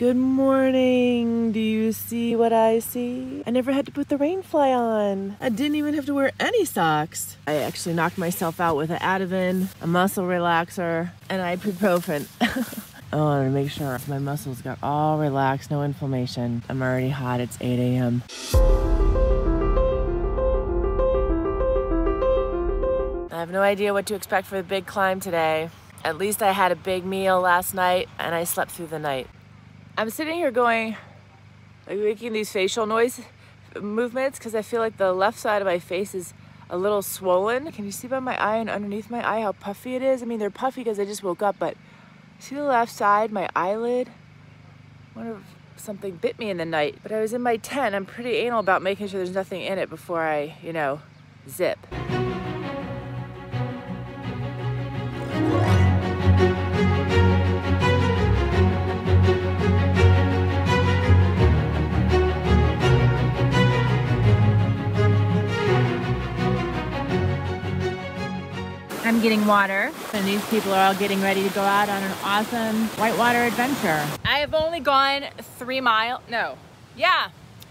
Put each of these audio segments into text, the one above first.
Good morning. Do you see what I see? I never had to put the rain fly on. I didn't even have to wear any socks. I actually knocked myself out with an Ativan, a muscle relaxer, and ibuprofen. Oh, I wanted to make sure my muscles got all relaxed, no inflammation. I'm already hot. It's 8 a.m. I have no idea what to expect for the big climb today. At least I had a big meal last night and I slept through the night. I'm sitting here going, like making these facial noise movements because I feel like the left side of my face is a little swollen. Can you see by my eye and underneath my eye how puffy it is? I mean, they're puffy because I just woke up, but see the left side, my eyelid? I wonder if something bit me in the night. But I was in my tent. I'm pretty anal about making sure there's nothing in it before I, you know, zip. Getting water, and these people are all getting ready to go out on an awesome whitewater adventure. I have only gone three miles, no, yeah,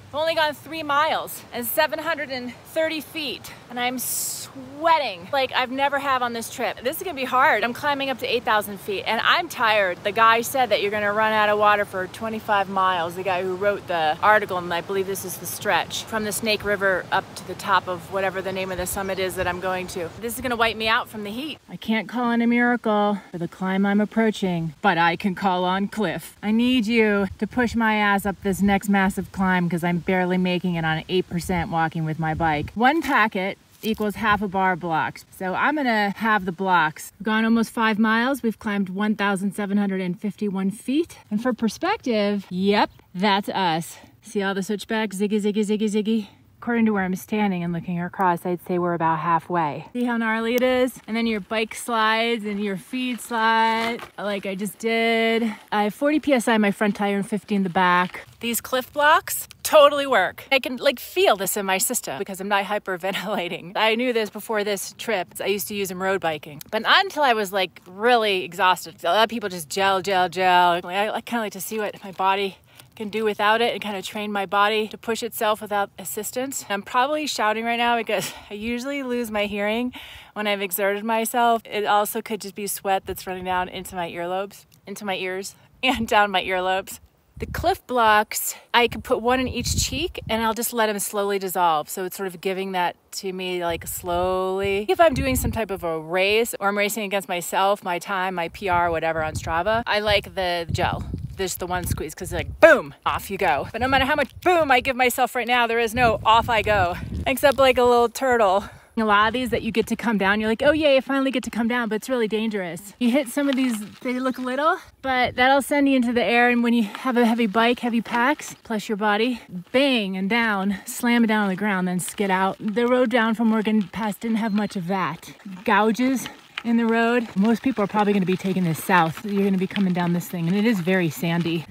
I've only gone three miles and 730 feet, and I'm sweating like I've never have on this trip. This is gonna be hard. I'm climbing up to 8,000 feet, and I'm tired. The guy said that you're gonna run out of water for 25 miles, the guy who wrote the article, and I believe this is the stretch from the Snake River up to the top of whatever the name of the summit is that I'm going to. This is gonna wipe me out from the heat. I can't call on a miracle for the climb I'm approaching, but I can call on Clif. I need you to push my ass up this next massive climb because I'm barely making it on 8% walking with my bike. One packet equals half a bar of blocks. So I'm gonna have the blocks. We've gone almost five miles. We've climbed 1,751 feet. And for perspective, yep, that's us. See all the switchbacks, ziggy, ziggy, ziggy, ziggy? According to where I'm standing and looking across, I'd say we're about halfway. See how gnarly it is? And then your bike slides and your feet slide like I just did. I have 40 PSI in my front tire and 50 in the back. These Clif Bloks totally work. I can like feel this in my system because I'm not hyperventilating. I knew this before this trip. I used to use them road biking, but not until I was like really exhausted. A lot of people just gel, gel, gel. I, I kind of like to see what my body can do without it and kind of train my body to push itself without assistance. I'm probably shouting right now because I usually lose my hearing when I've exerted myself. It also could just be sweat that's running down into my earlobes, into my ears, and down my earlobes. The Clif Bloks, I could put one in each cheek and I'll just let them slowly dissolve. So it's sort of giving that to me like slowly. If I'm doing some type of a race or I'm racing against myself, my time, my PR, whatever on Strava, I like the gel this the one squeeze because like boom off you go but no matter how much boom I give myself right now there is no off I go except like a little turtle a lot of these that you get to come down, you're like, oh yeah, I finally get to come down, but it's really dangerous. You hit some of these, they look little, but that'll send you into the air. And when you have a heavy bike, heavy packs, plus your body, bang and down, slam it down on the ground, then skid out. The road down from Morgan Pass didn't have much of that. Gouges, in the road. Most people are probably going to be taking this south. You're going to be coming down this thing, and it is very sandy.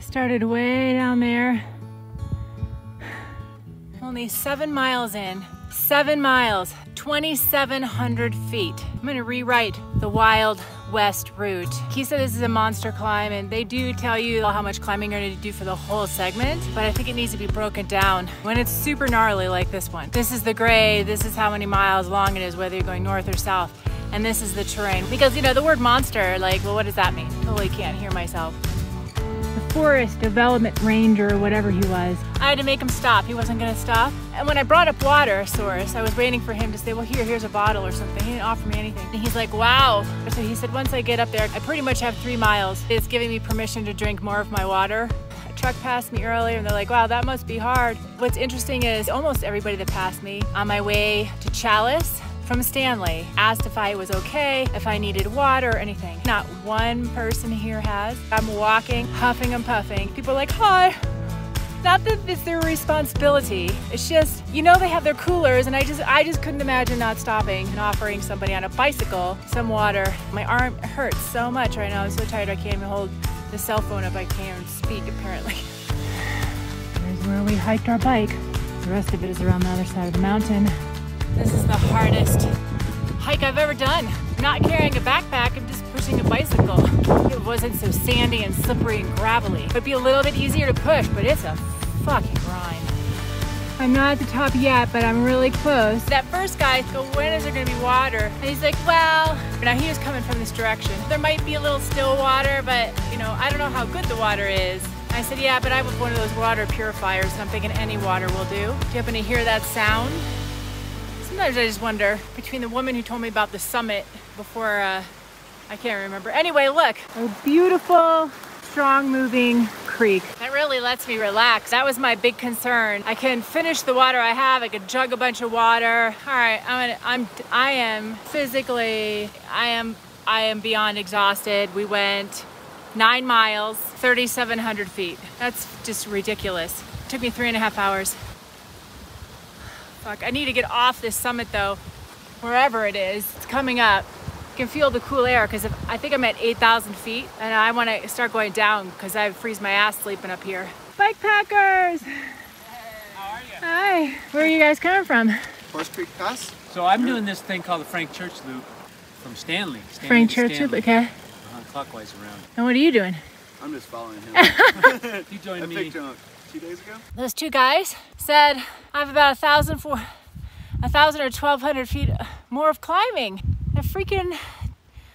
started way down there. Only seven miles in. Seven miles, 2,700 feet. I'm to rewrite the Wild West route. He said this is a monster climb, and they do tell you how much climbing you're to do for the whole segment, but I think it needs to be broken down when it's super gnarly like this one. This is the grade, this is how many miles long it is, whether you're going north or south and this is the terrain. Because, you know, the word monster, like, well, what does that mean? Totally can't hear myself. Forest development ranger or whatever he was. I had to make him stop. He wasn't going to stop. And when I brought up water source, I was waiting for him to say, well, here, here's a bottle or something. He didn't offer me anything. And he's like, wow. So he said, once I get up there, I pretty much have three miles. It's giving me permission to drink more of my water A truck passed me earlier and they're like, wow, that must be hard. What's interesting is almost everybody that passed me on my way to Challis from Stanley asked if I was okay, if I needed water or anything. Not one person here has. I'm walking, huffing and puffing. People are like, hi. Not that it's their responsibility. It's just, you know they have their coolers and I just I just couldn't imagine not stopping and offering somebody on a bicycle some water. My arm hurts so much right now. I'm so tired I can't even hold the cell phone up. I can't even speak apparently. Here's where we hiked our bike. The rest of it is around the other side of the mountain. This is the hardest hike I've ever done. I'm not carrying a backpack, I'm just pushing a bicycle. It wasn't so sandy and slippery and gravelly. It'd be a little bit easier to push, but it's a fucking grind. I'm not at the top yet, but I'm really close. That first guy go, when is there gonna be water? And he's like, well, now he was coming from this direction. There might be a little still water, but you know, I don't know how good the water is. I said, yeah, but I have one of those water purifiers and I'm thinking any water will do. Do you happen to hear that sound? Sometimes I just wonder, between the woman who told me about the summit before, uh, I can't remember. Anyway, look. A beautiful, strong moving creek. That really lets me relax. That was my big concern. I can finish the water I have. I could jug a bunch of water. All right, I'm, gonna, I'm, I am physically, I am, I am beyond exhausted. We went nine miles, 3,700 feet. That's just ridiculous. It took me three and a half hours. Fuck, I need to get off this summit though, wherever it is. It's coming up. You can feel the cool air because I think I'm at 8,000 feet and I want to start going down because I freeze my ass sleeping up here. Bike packers! How are you? Hi, where are you guys coming from? Horse Creek Pass? So I'm doing this thing called the Frank Church Loop from Stanley. Stanley Frank Church, Stanley. okay. Uh-huh, clockwise around. And what are you doing? I'm just following him. You joined me. Two days ago. Those two guys said I have about a thousand for a thousand or twelve hundred feet more of climbing. A freaking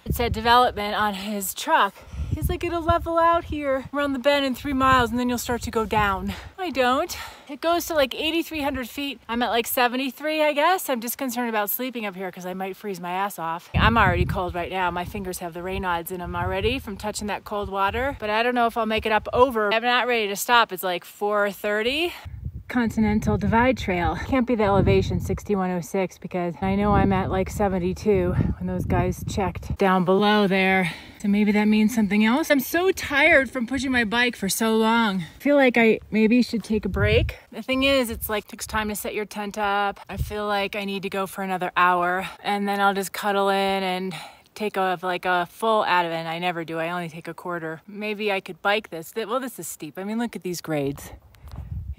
it said development on his truck. He's like it'll level out here around the bend in three miles and then you'll start to go down. I don't. It goes to like 8,300 feet. I'm at like 73, I guess. I'm just concerned about sleeping up here because I might freeze my ass off. I'm already cold right now. My fingers have the Raynaud's in them already from touching that cold water. But I don't know if I'll make it up over. I'm not ready to stop. It's like 4:30. Continental Divide Trail. Can't be the elevation 6106 because I know I'm at like 72 when those guys checked down below there. So maybe that means something else. I'm so tired from pushing my bike for so long. I feel like I maybe should take a break. The thing is, it's like takes time to set your tent up. I feel like I need to go for another hour and then I'll just cuddle in and take a like a full Ativan. I never do. I only take a quarter. Maybe I could bike this. Well, this is steep. I mean, look at these grades.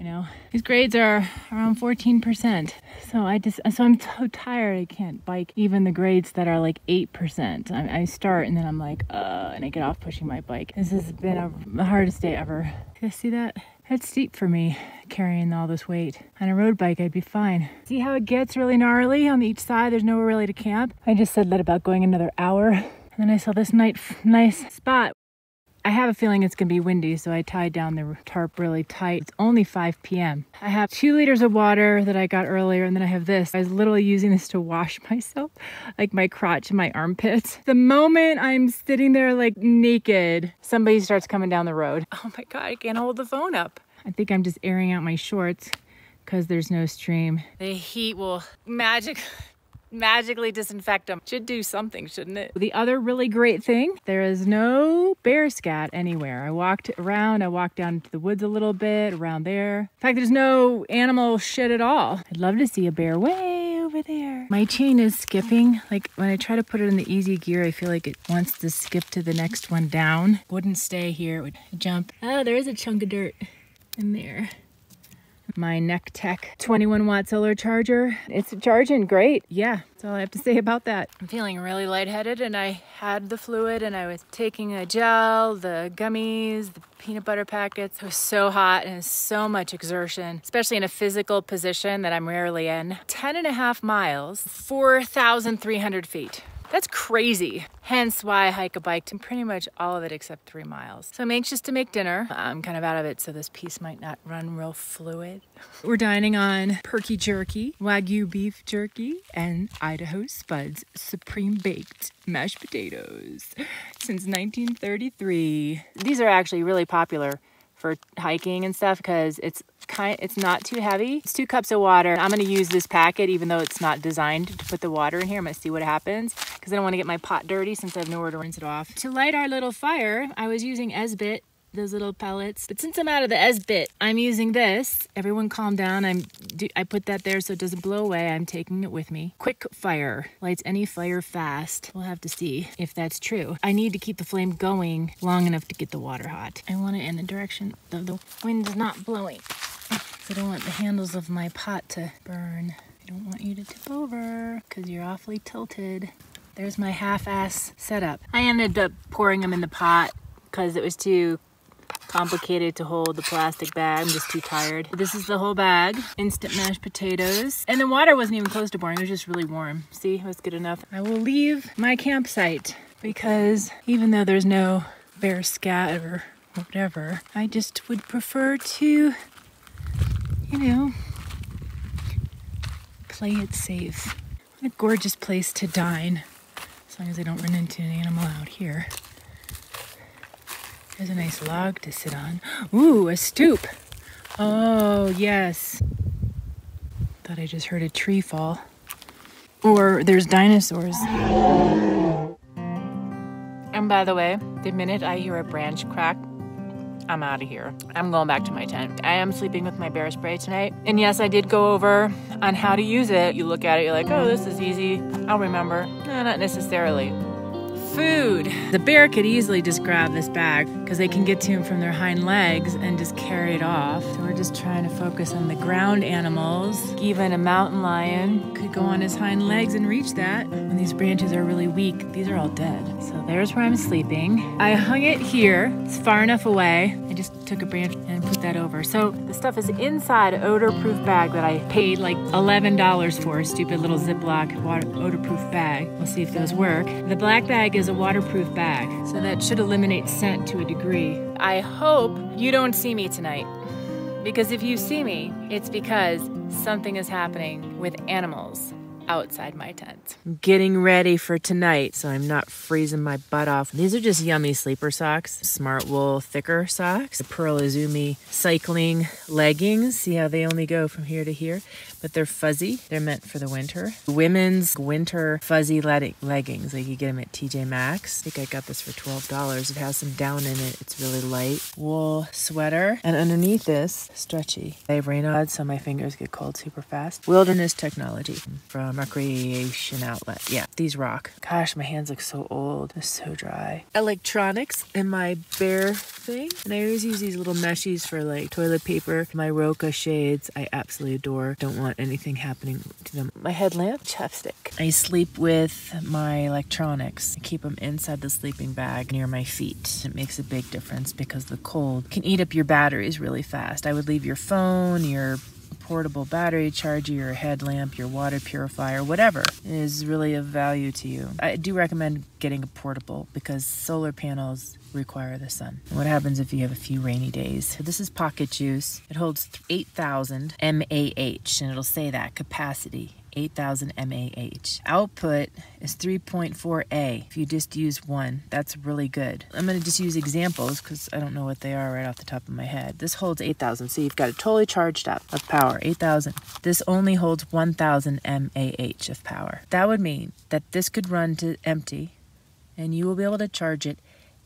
You know, these grades are around 14%. So I just, so I'm so tired. I can't bike even the grades that are like 8%. I, I start and then I'm like, uh, and I get off pushing my bike. This has been a, the hardest day ever. You see that? That's steep for me carrying all this weight. On a road bike, I'd be fine. See how it gets really gnarly on each side? There's nowhere really to camp. I just said that about going another hour. And then I saw this nice spot I have a feeling it's gonna be windy, so I tied down the tarp really tight. It's only 5 p.m. I have two liters of water that I got earlier, and then I have this. I was literally using this to wash myself, like my crotch and my armpits. The moment I'm sitting there like naked, somebody starts coming down the road. Oh my God, I can't hold the phone up. I think I'm just airing out my shorts because there's no stream. The heat will magic magically disinfect them. Should do something, shouldn't it? The other really great thing, there is no bear scat anywhere. I walked around, I walked down to the woods a little bit, around there. In fact, there's no animal shit at all. I'd love to see a bear way over there. My chain is skipping. Like when I try to put it in the easy gear, I feel like it wants to skip to the next one down. Wouldn't stay here, it would jump. Oh, there is a chunk of dirt in there my Nekteck 21 watt solar charger. It's charging great. Yeah, that's all I have to say about that. I'm feeling really lightheaded and I had the fluid and I was taking a gel, the gummies, the peanut butter packets. It was so hot and so much exertion, especially in a physical position that I'm rarely in. 10 and a half miles, 4,300 feet. That's crazy. Hence why I hike a bike to pretty much all of it except three miles. So I'm anxious to make dinner. I'm kind of out of it, so this piece might not run real fluid. We're dining on perky jerky, Wagyu beef jerky, and Idaho Spuds Supreme Baked mashed potatoes since 1933. These are actually really popular for hiking and stuff because it's kind it's not too heavy. It's two cups of water. I'm gonna use this packet even though it's not designed to put the water in here. I'm gonna see what happens because I don't want to get my pot dirty since I have nowhere to rinse it off. To light our little fire, I was using Esbit those little pellets. But since I'm out of the Esbit, I'm using this. Everyone calm down. I'm I put that there so it doesn't blow away. I'm taking it with me. Quick fire. Lights any fire fast. We'll have to see if that's true. I need to keep the flame going long enough to get the water hot. I want it in the direction of the wind's not blowing. So I don't want the handles of my pot to burn. I don't want you to tip over because you're awfully tilted. there's my half-ass setup. I ended up pouring them in the pot because it was too complicated to hold the plastic bag. I'm just too tired. This is the whole bag. Instant mashed potatoes. And the water wasn't even close to boiling. It was just really warm. See, it was good enough. I will leave my campsite because even though there's no bear scat or whatever, I just would prefer to, you know, play it safe. What a gorgeous place to dine. As long as I don't run into an animal out here. There's a nice log to sit on. Ooh, a stoop. Oh, yes. Thought I just heard a tree fall. Or there's dinosaurs. And by the way, the minute I hear a branch crack, I'm out of here. I'm going back to my tent. I am sleeping with my bear spray tonight. And yes, I did go over on how to use it. You look at it, you're like, oh, this is easy. I'll remember. No, not necessarily food. The bear could easily just grab this bag because they can get to him from their hind legs and just carry it off. So we're just trying to focus on the ground animals. Even a mountain lion could go on his hind legs and reach that. When these branches are really weak, these are all dead. So there's where I'm sleeping. I hung it here. It's far enough away. I just took a branch and put that over. So the stuff is inside odor-proof bag that I paid like $11 for. A stupid little Ziploc water odor-proof bag. We'll see if those work. The black bag is is a waterproof bag, so that should eliminate scent to a degree. I hope you don't see me tonight. Because if you see me, it's because something is happening with animals outside my tent. Getting ready for tonight so I'm not freezing my butt off. These are just yummy sleeper socks, smart wool thicker socks, the Pearl Izumi cycling leggings. See how they only go from here to here, but they're fuzzy. They're meant for the winter. Women's winter fuzzy leggings. Like you get them at TJ Maxx. I think I got this for $12. It has some down in it. It's really light. Wool sweater. And underneath this, stretchy. I have Raynaud's so my fingers get cold super fast. Wilderness technology from recreation outlet. Yeah, these rock. Gosh, my hands look so old. They're so dry. Electronics in my bear thing. And I always use these little meshies for like toilet paper. My Roka shades, I absolutely adore. Don't want anything happening to them. My headlamp, chapstick. I sleep with my electronics. I keep them inside the sleeping bag near my feet. It makes a big difference because the cold can eat up your batteries really fast. I would leave your phone, your portable battery charger, your headlamp, your water purifier, whatever is really of value to you. I do recommend getting a portable because solar panels require the sun. What happens if you have a few rainy days? This is Pocket Juice. It holds 8,000 mAh and it'll say that capacity 8000 mAh. Output is 3.4A if you just use one. That's really good. I'm going to just use examples because I don't know what they are right off the top of my head. This holds 8000, so you've got it totally charged up of power, 8000. This only holds 1000 mAh of power. That would mean that this could run to empty and you will be able to charge it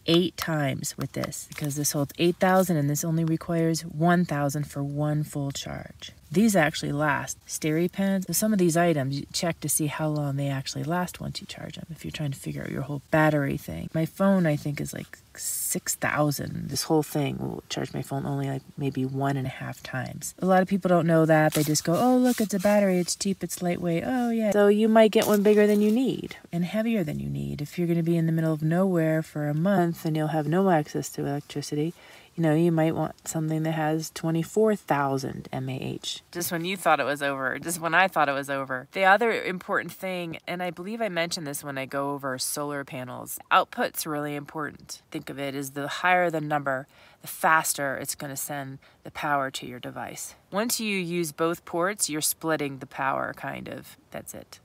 eight times with this because this holds 8,000 and this only requires 1,000 for one full charge. These actually last. SteriPens, so some of these items, you check to see how long they actually last once you charge them if you're trying to figure out your whole battery thing. My phone, I think, is like 6,000. This whole thing will charge my phone only like maybe one and a half times. A lot of people don't know that. They just go, oh, look, it's a battery. It's cheap. It's lightweight. Oh, yeah. So you might get one bigger than you need and heavier than you need. If you're going to be in the middle of nowhere for a month and you'll have no access to electricity, you know, you might want something that has 24,000 mAh. Just when you thought it was over, just when I thought it was over. The other important thing, and I believe I mentioned this when I go over solar panels, output's really important. Think of it as the higher the number, the faster it's going to send the power to your device. Once you use both ports, you're splitting the power, kind of. That's it.